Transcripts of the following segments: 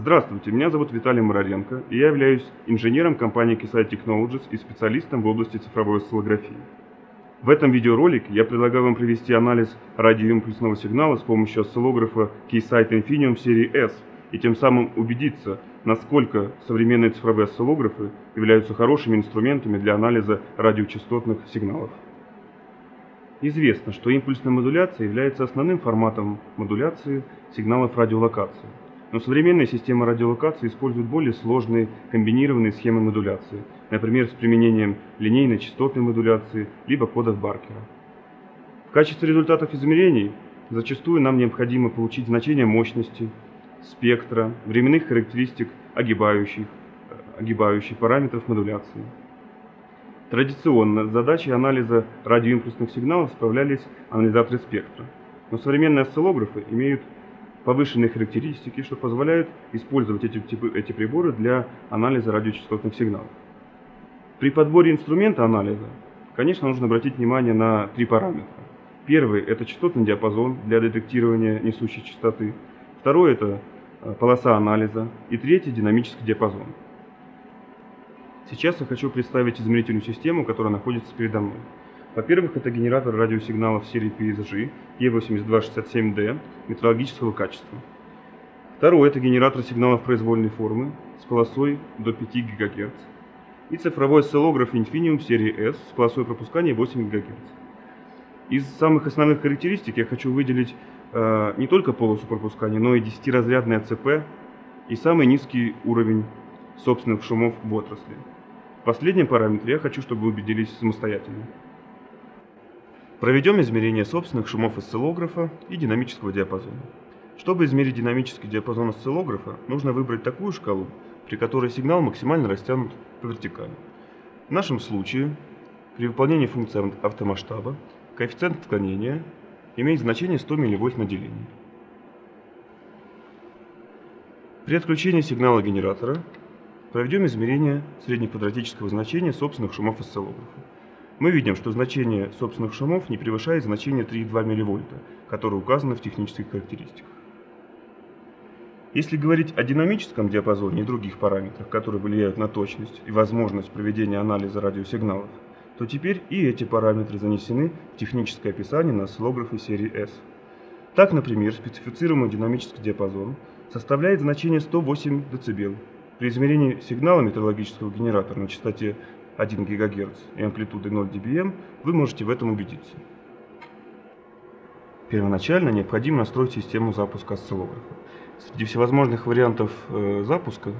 Здравствуйте, меня зовут Виталий Мураренко, и я являюсь инженером компании Keysight Technologies и специалистом в области цифровой осциллографии. В этом видеоролике я предлагаю вам провести анализ радиоимпульсного сигнала с помощью осциллографа Keysight Infinium серии S и тем самым убедиться, насколько современные цифровые осциллографы являются хорошими инструментами для анализа радиочастотных сигналов. Известно, что импульсная модуляция является основным форматом модуляции сигналов радиолокации. Но современные системы радиолокации используют более сложные комбинированные схемы модуляции, например, с применением линейной частотной модуляции либо кодов Баркера. В качестве результатов измерений зачастую нам необходимо получить значение мощности, спектра, временных характеристик огибающих, огибающих параметров модуляции. Традиционно с задачей анализа радиоимпульсных сигналов справлялись анализаторы спектра, но современные осциллографы имеют повышенные характеристики, что позволяют использовать эти, эти приборы для анализа радиочастотных сигналов. При подборе инструмента анализа, конечно, нужно обратить внимание на три параметра. Первый – это частотный диапазон для детектирования несущей частоты. Второй – это э, полоса анализа. И третий – динамический диапазон. Сейчас я хочу представить измерительную систему, которая находится передо мной. Во-первых, это генератор радиосигналов серии PSG E8267D метрологического качества. Второй – это генератор сигналов произвольной формы с полосой до 5 ГГц. И цифровой осциллограф Infinium серии S с полосой пропускания 8 ГГц. Из самых основных характеристик я хочу выделить э, не только полосу пропускания, но и 10-разрядный АЦП и самый низкий уровень собственных шумов в отрасли. В последнем параметре я хочу, чтобы вы убедились самостоятельно. Проведем измерение собственных шумов осциллографа и динамического диапазона. Чтобы измерить динамический диапазон осциллографа, нужно выбрать такую шкалу, при которой сигнал максимально растянут по вертикали. В нашем случае, при выполнении функции автомасштаба, коэффициент отклонения имеет значение 100 мВ на деление. При отключении сигнала генератора Проведем измерение среднеквадратического значения собственных шумов осциллографа. Мы видим, что значение собственных шумов не превышает значения 3,2 мВ, которое указано в технических характеристиках. Если говорить о динамическом диапазоне и других параметрах, которые влияют на точность и возможность проведения анализа радиосигналов, то теперь и эти параметры занесены в техническое описание на осциллографы серии S. Так, например, специфицируемый динамический диапазон составляет значение 108 дБ при измерении сигнала метеорологического генератора на частоте 1 ГГц и амплитудой 0 dBm вы можете в этом убедиться. Первоначально необходимо настроить систему запуска осциллографа. Среди всевозможных вариантов э, запуска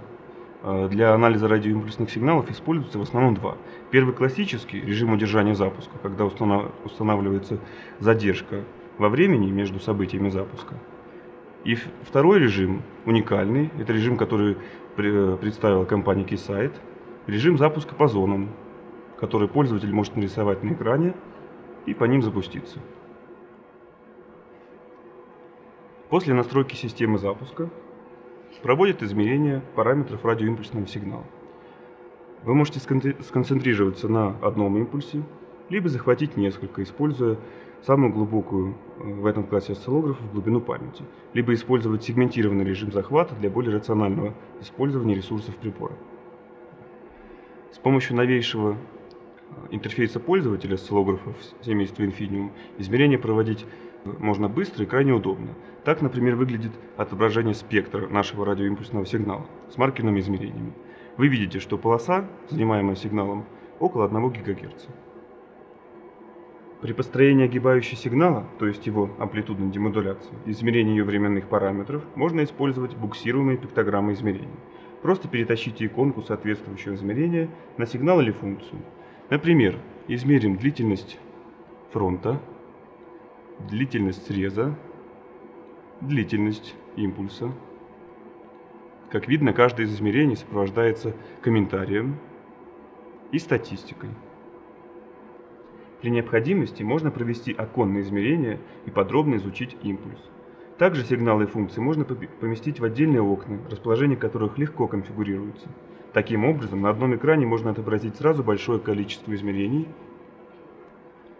э, для анализа радиоимпульсных сигналов используются в основном два. Первый классический – режим удержания запуска, когда устанавливается задержка во времени между событиями запуска. И второй режим уникальный, это режим, который представила компания Keysight, режим запуска по зонам, который пользователь может нарисовать на экране и по ним запуститься. После настройки системы запуска проводит измерение параметров радиоимпульсного сигнала. Вы можете сконцентрироваться на одном импульсе, либо захватить несколько, используя самую глубокую э, в этом классе осциллографов глубину памяти, либо использовать сегментированный режим захвата для более рационального использования ресурсов прибора. С помощью новейшего э, интерфейса пользователя осциллографов семейства Infinium измерения проводить э, можно быстро и крайне удобно. Так, например, выглядит отображение спектра нашего радиоимпульсного сигнала с маркерными измерениями. Вы видите, что полоса, занимаемая сигналом, около 1 ГГц. При построении огибающего сигнала, то есть его амплитудной демодуляции, измерении ее временных параметров, можно использовать буксируемые пиктограммы измерений. Просто перетащите иконку соответствующего измерения на сигнал или функцию. Например, измерим длительность фронта, длительность среза, длительность импульса. Как видно, каждое из измерений сопровождается комментарием и статистикой. При необходимости можно провести оконное измерение и подробно изучить импульс. Также сигналы и функции можно поместить в отдельные окна, расположение которых легко конфигурируется. Таким образом, на одном экране можно отобразить сразу большое количество измерений.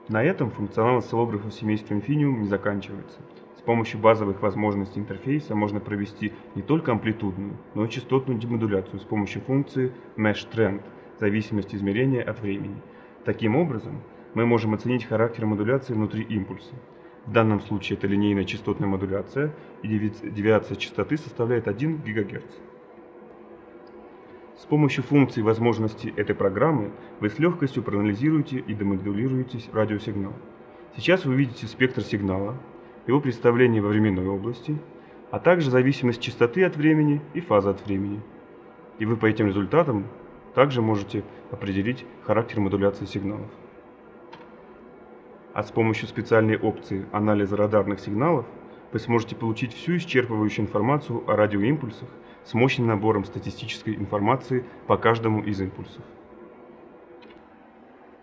На этом функционал осциллографа семейства Infinium не заканчивается. помощью базовых возможностей интерфейса можно провести не только амплитудную, но и частотную демодуляцию с помощью функции Mesh Trend, зависимости измерения от времени. Таким образом, мы можем оценить характер модуляции внутри импульса. В данном случае это линейная частотная модуляция, и девиация частоты составляет 1 ГГц. С помощью функций возможностей этой программы вы с легкостью проанализируете и демодулируете радиосигнал. Сейчас вы видите спектр сигнала, его представление во временной области, а также зависимость частоты от времени и фазы от времени. И вы по этим результатам также можете определить характер модуляции сигналов. А с помощью специальной опции анализа радарных сигналов вы сможете получить всю исчерпывающую информацию о радиоимпульсах с мощным набором статистической информации по каждому из импульсов.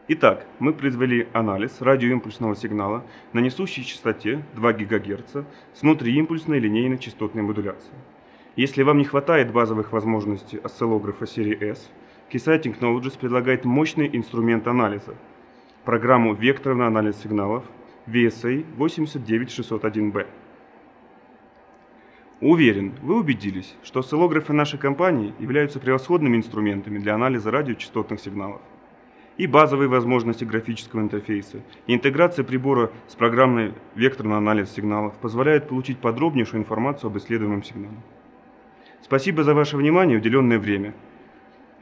Итак, мы произвели анализ радиоимпульсного сигнала на несущей частоте 2 ГГц с внутриимпульсной линейной частотной модуляцией. Если вам не хватает базовых возможностей осциллографа серии S, Keysight Technologies предлагает мощный инструмент анализа – программу «Векторный анализ сигналов» VSA 89601B. Уверен, вы убедились, что осциллографы нашей компании являются превосходными инструментами для анализа радиочастотных сигналов и базовые возможности графического интерфейса, и интеграция прибора с программой векторный анализ сигналов позволяет получить подробнейшую информацию об исследуемом сигнале. Спасибо за ваше внимание и уделенное время.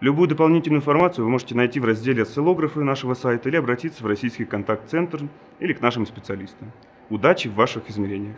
Любую дополнительную информацию вы можете найти в разделе «Осциллографы» нашего сайта или обратиться в российский контакт-центр или к нашим специалистам. Удачи в ваших измерениях!